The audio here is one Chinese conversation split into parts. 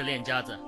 是练家子。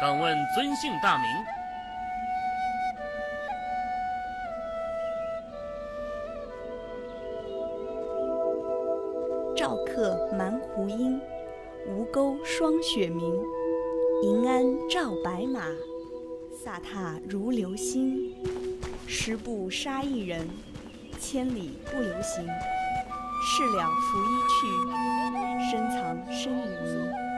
敢问尊姓大名？赵客蛮胡鹰，吴钩霜雪明。银鞍照白马，飒沓如流星。十步杀一人，千里不留行。事了拂衣去，深藏身与名。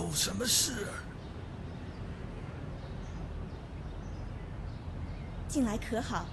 有什么事？近来可好？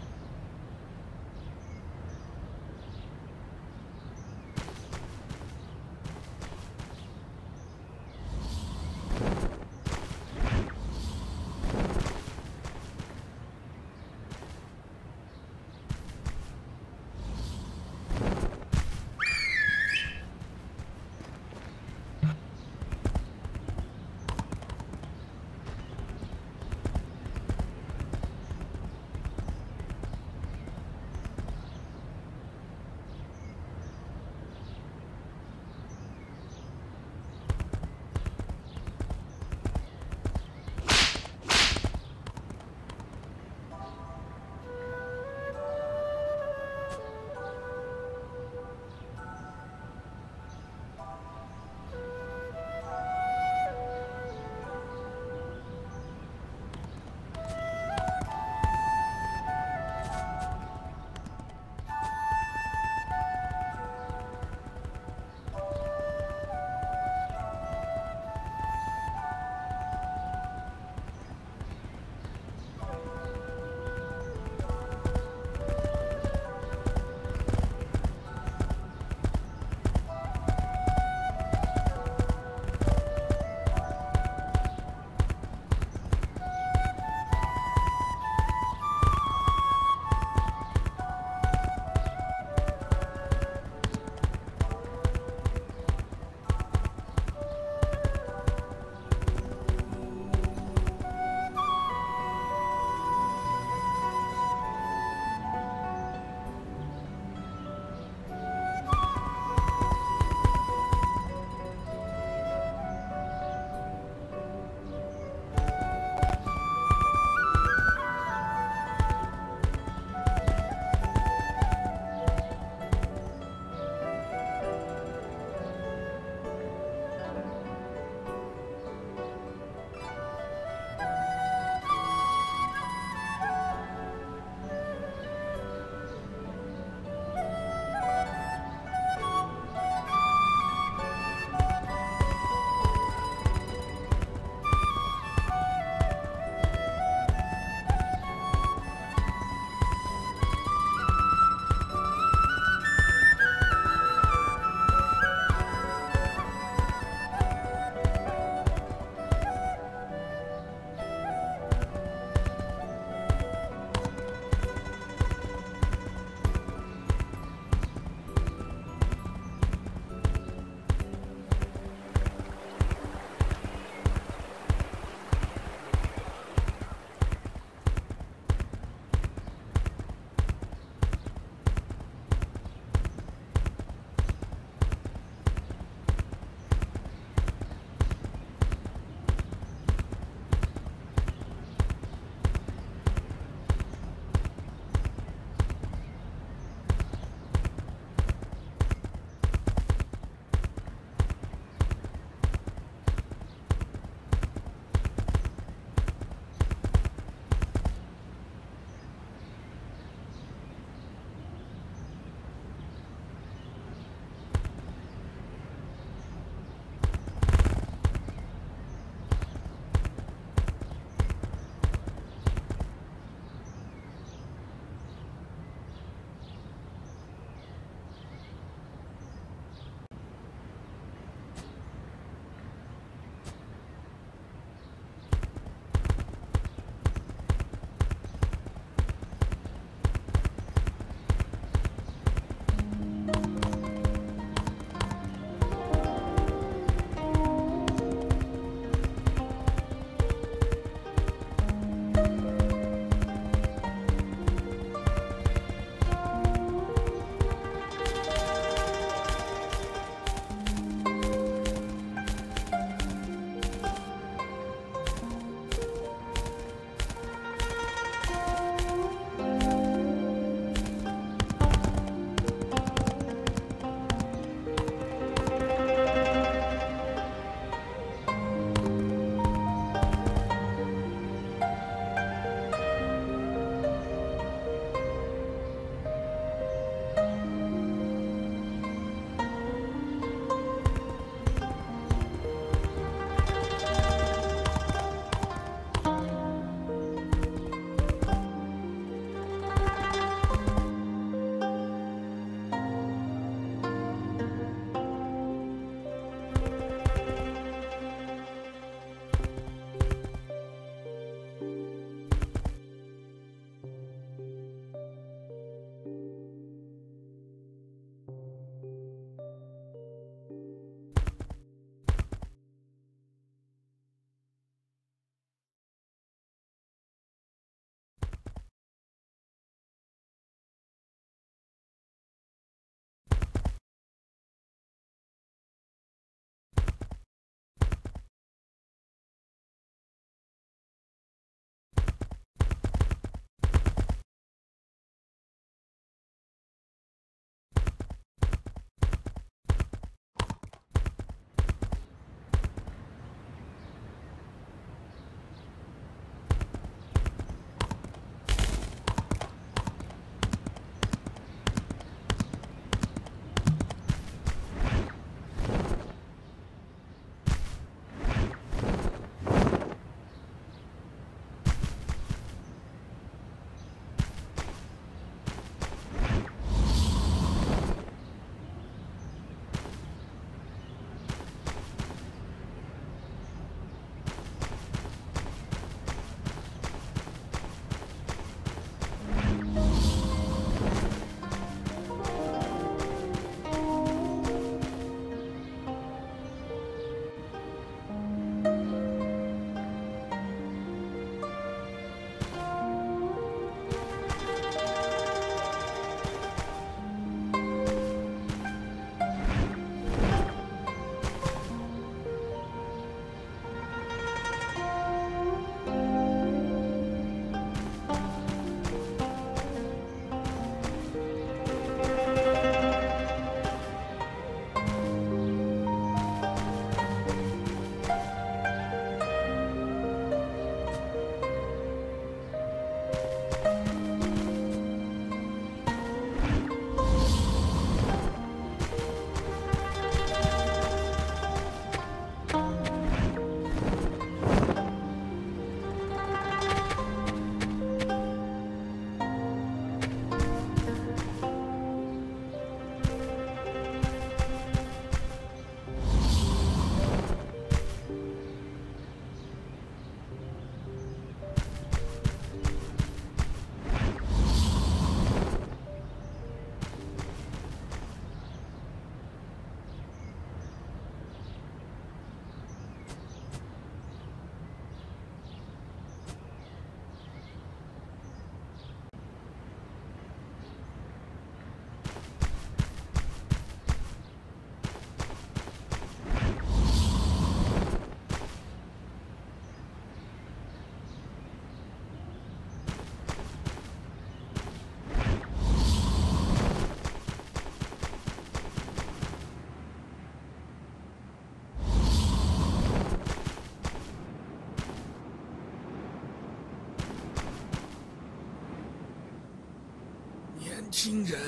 新人，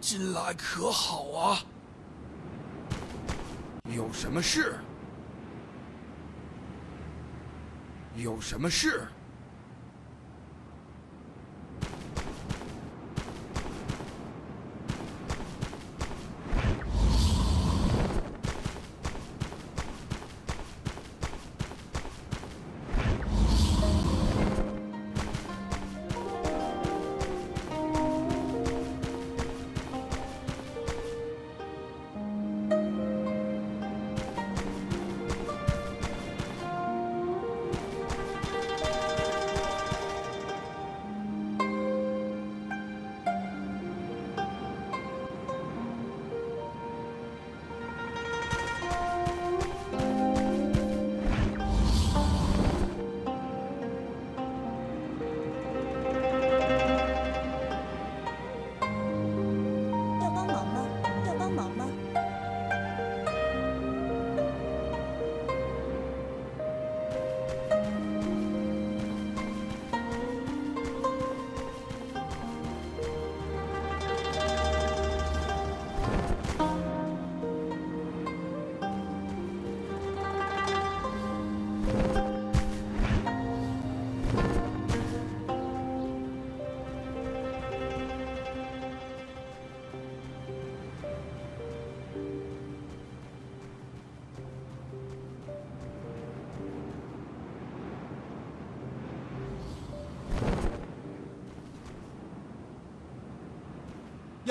近来可好啊？有什么事？有什么事？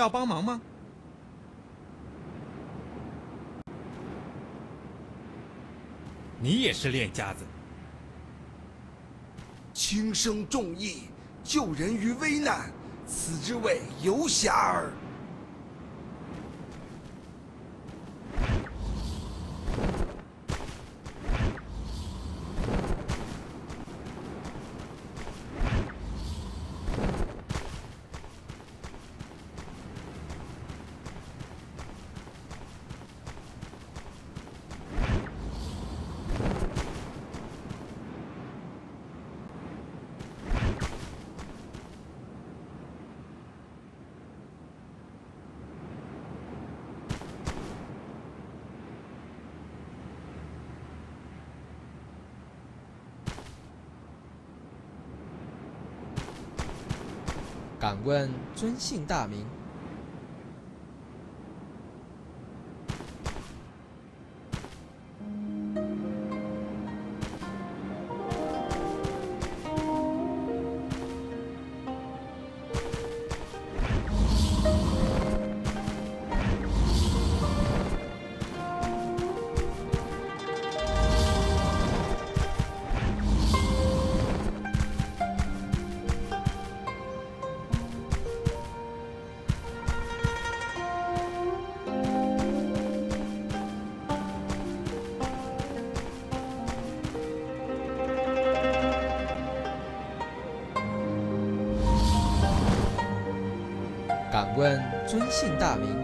要帮忙吗？你也是练家子，轻生重义，救人于危难，此之谓游侠耳。请问尊姓大名？尊姓大名？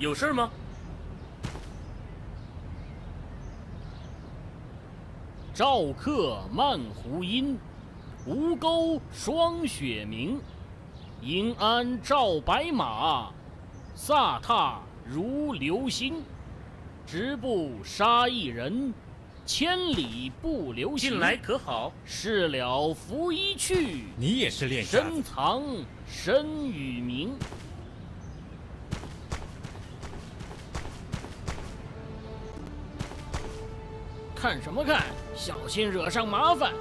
有事吗？赵客漫胡音，吴钩霜雪明。银鞍照白马，飒沓如流星。直布杀一人，千里不留行。近来可好？事了拂衣去，你也是练家。深藏身与名。看什么看？小心惹上麻烦！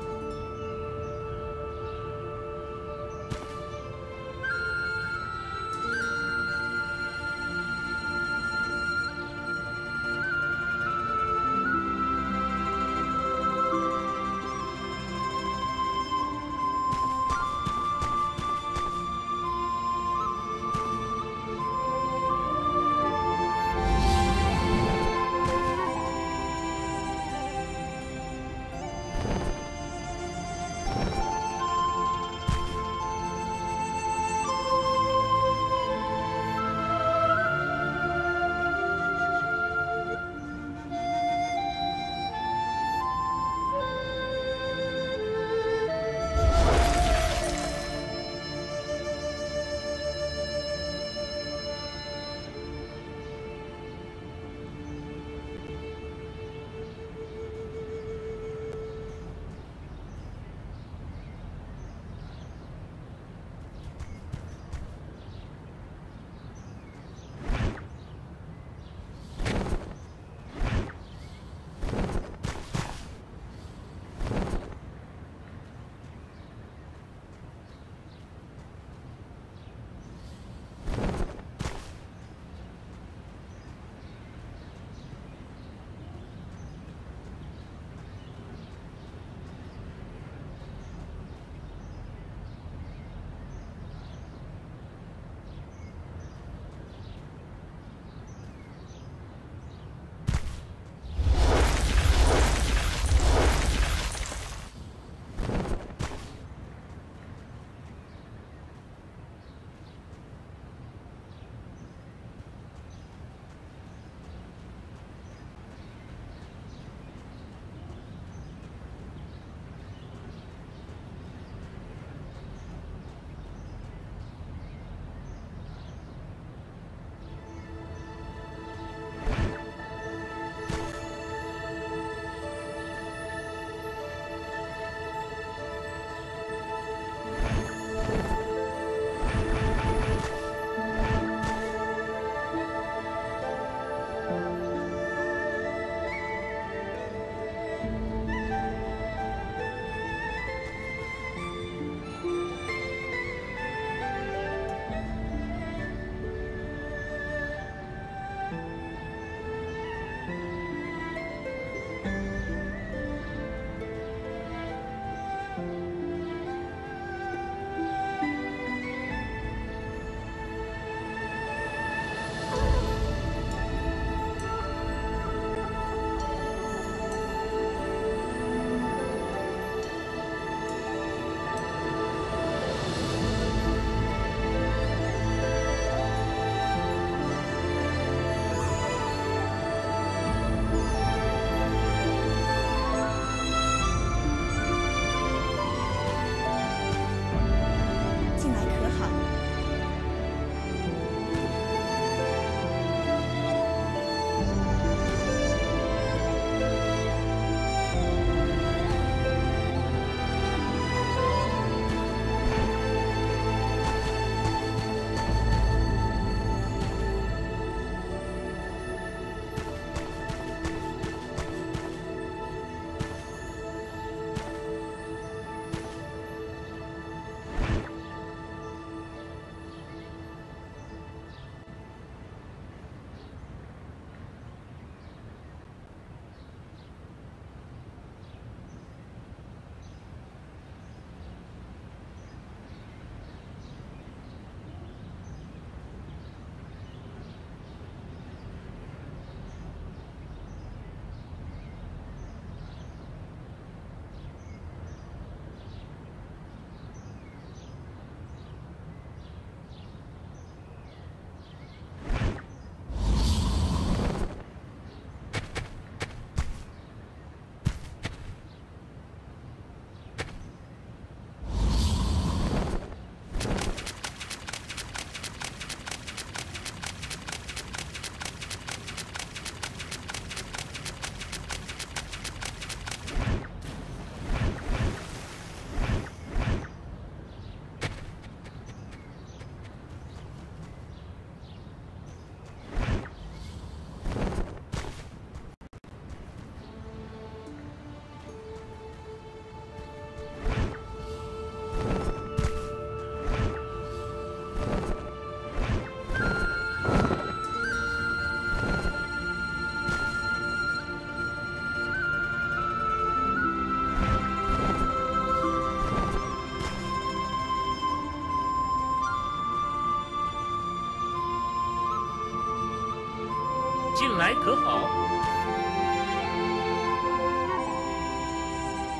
来可好？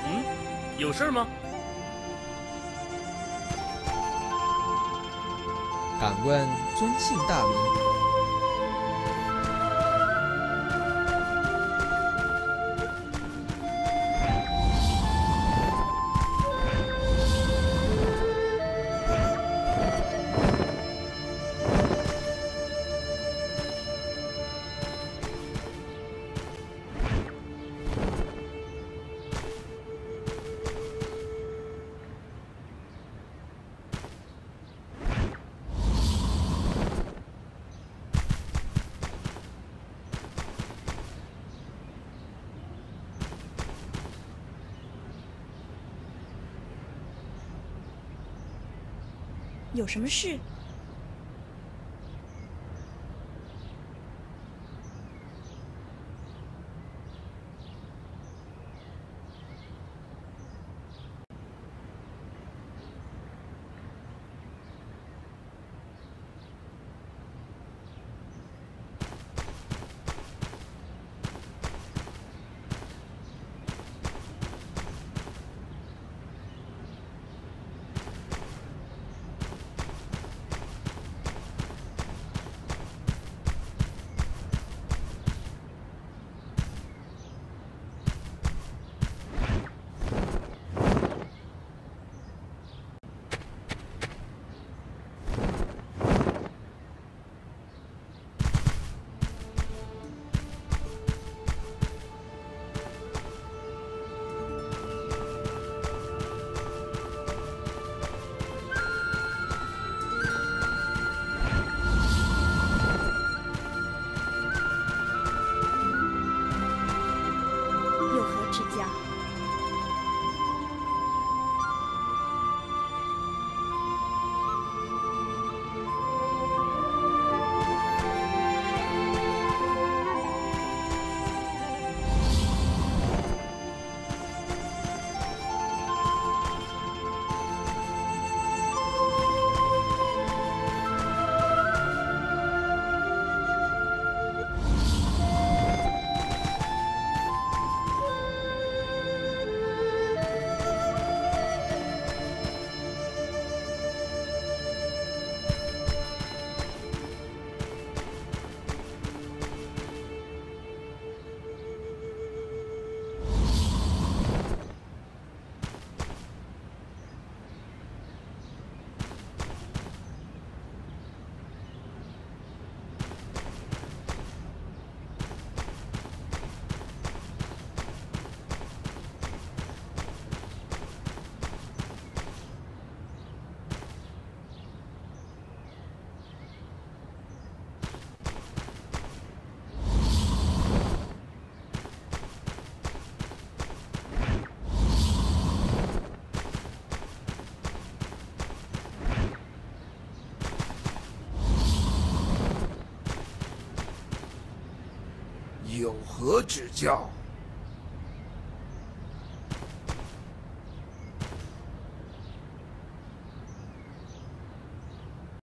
嗯，有事吗？敢问尊姓大名？什么事？何指教？